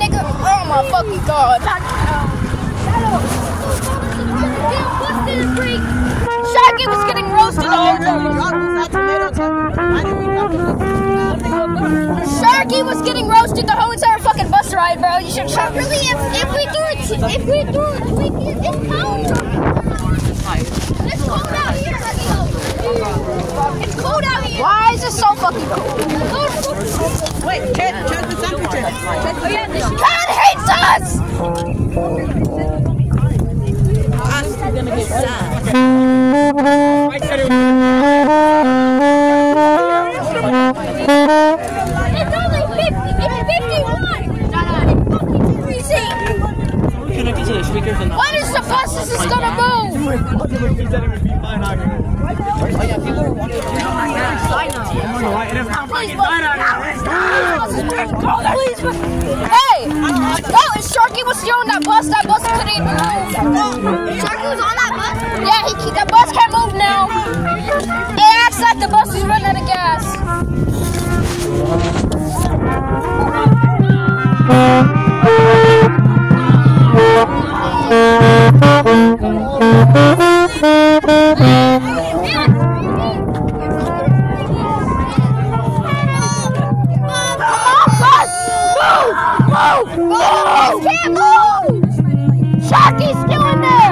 Nigga, oh my fucking god. Sharky was getting roasted all Sharky was getting roasted the whole entire fucking bus ride, bro. You should shut Really, if, if we do it, if we do it, we can, it's cold. It's cold out here. It's cold out here. Why is it so fucking cold? Wait, check, check the temperature. Check the temperature. God hates us! Us is gonna get sad. It's only 50. It's 51. It's freezing. Connect it to the speakers and When is the bus is gonna move? On that bus, that bus couldn't move. Sharky was on that bus. Yeah, he, the bus can't move now. It acts like the bus can't move! Sharky's still in there!